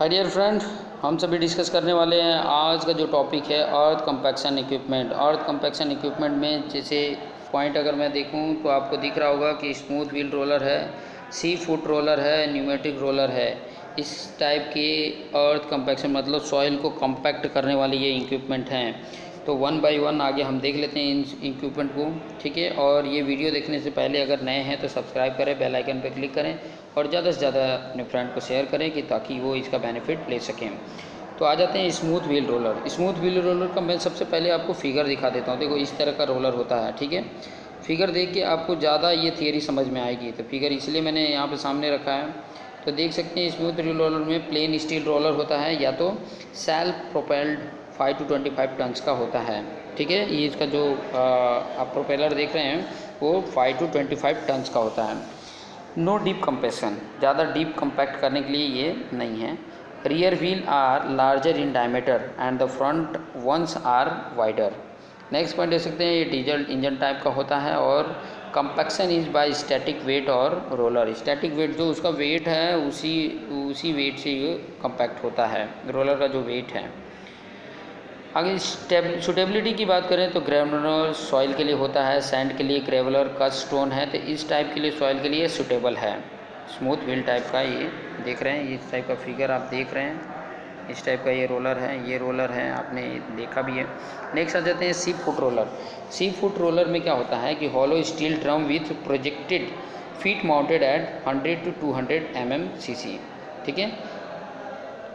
Hi dear friend हम सभी discuss करने वाले हैं आज का जो टॉपिक है earth compaction equipment earth compaction equipment में जैसे पॉइंट अगर मैं देखूँ तो आपको दिख रहा होगा कि स्मूथ व्हील रोलर है सी फुट रोलर है न्यूमेटिक रोलर है. इस टाइप के अर्थ कंपैक्शन मतलब सॉइल को कम्पैक्ट करने वाली ये इक्विपमेंट हैं. तो वन बाय वन आगे हम देख लेते हैं इन इक्विपमेंट को, ठीक है? और ये वीडियो देखने से पहले अगर नए हैं तो सब्सक्राइब करें बेल आइकन पर क्लिक करें और ज़्यादा से ज़्यादा अपने फ्रेंड को शेयर करें कि ताकि वो इसका बेनिफिट ले सकें। तो आ जाते हैं smooth wheel roller smooth wheel roller का मैं सबसे पहले आपको फिगर दिखा देता हूँ। देखो, इस तरह का रोलर होता है, ठीक है? फिगर देख के आपको ज़्यादा ये थियरी समझ में आएगी। तो फिगर इसलिए मैंने यहाँ पे सामने रखा है। तो देख सकते हैं स्मूथ रोलर में प्लेन स्टील रोलर होता है या तो self propelled five to twenty five tons का होता है, ठीक है? ये इसका जो आप प्रोपेलर देख रहे हैं, वो five to twenty five tons का होता है। नो डीप कंपेशन ज़्यादा डीप कंपैक्ट करने के लिए ये नहीं है। Rear wheel are larger in diameter and the front ones are wider next point देख सकते हैं, ये डीजल इंजन टाइप का होता है और compaction is by static weight और रोलर स्टैटिक वेट जो उसका वेट है, उसी उसी वेट से ये कंपैक्ट होता है रोलर का जो वेट है। आगे सुटेबिलिटी की बात करें तो ग्रेवलर सॉइल के लिए होता है सैंड के लिए ग्रेवलर कट स्टोन है तो इस टाइप के लिए सॉइल के लिए सुटेबल है। स्मूथ व्हील टाइप का ये देख रहे हैं, इस टाइप का फिगर आप देख रहे हैं। इस टाइप का ये रोलर है, ये रोलर है, आपने देखा भी है। नेक्स्ट आ जाते हैं sheep foot roller sheep foot roller में क्या होता है कि hollow steel drum with projected feet mounted at 100 to 200 hundred M ठीक है?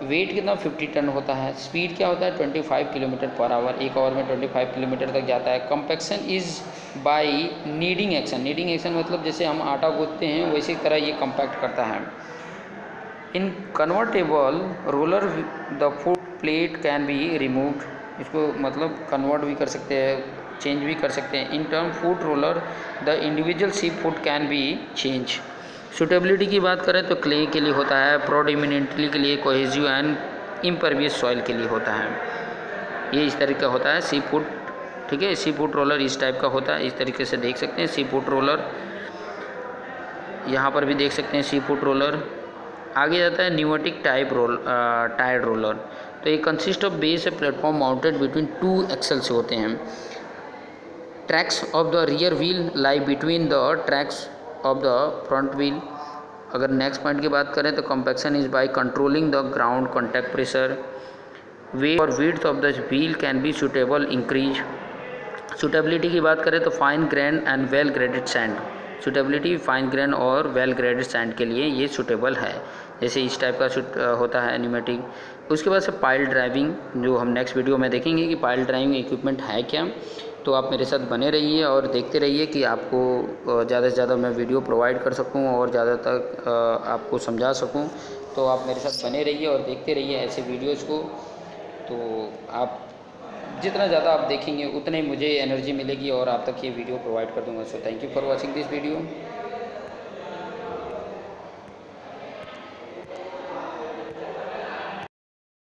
वेट कितना 50 टन होता है स्पीड क्या होता है? 25 किलोमीटर पर आवर एक आवर में 25 किलोमीटर तक जाता है। Compaction is by kneading action kneading action मतलब जैसे हम आटा गूंथते हैं, वैसी तरह ये कंपैक्ट करता है। In convertible roller the foot plate can be removed इसको मतलब कन्वर्ट भी कर सकते हैं चेंज भी कर सकते हैं। In term foot roller the individual sheep foot can be change suitability की बात करें तो क्ले के लिए होता है प्रोडिमिनेंटली के लिए कोहेजिव एंड इम्परवियस सॉइल के लिए होता है। ये इस तरीके का होता है सी फुट ठीक है? सी फुट रोलर इस टाइप का होता है, इस तरीके से देख सकते हैं। सी फुट रोलर यहाँ पर भी देख सकते हैं सी फुट रोलर आगे जाता है pneumatic type roll tyre roller तो ये consist of base platform mounted between two axle से होते हैं। Tracks of the rear wheel lie between the tracks of the front wheel अगर नेक्स्ट पॉइंट की बात करें तो compaction is by controlling the ground contact pressure way और width of the wheel can be suitable increase suitability की बात करें तो fine grained and well graded sand suitability fine grained और वेल ग्रेडेड सैंड के लिए ये सुटेबल है. जैसे इस टाइप का होता है एनिमेटिक उसके बाद से पाइल ड्राइविंग जो हम नेक्स्ट वीडियो में देखेंगे कि पाइल ड्राइविंग इक्विपमेंट है क्या? तो आप मेरे साथ बने रहिए और देखते रहिए कि आपको ज़्यादा से ज़्यादा मैं वीडियो प्रोवाइड कर सकूँ और ज़्यादा तक आपको समझा सकूँ। तो आप मेरे साथ बने रहिए और देखते रहिए ऐसे वीडियोज़ को। तो आप, जितना ज़्यादा आप देखेंगे, उतने मुझे एनर्जी मिलेगी और आप तक ये वीडियो प्रोवाइड कर दूँगा। So thank you for watching this video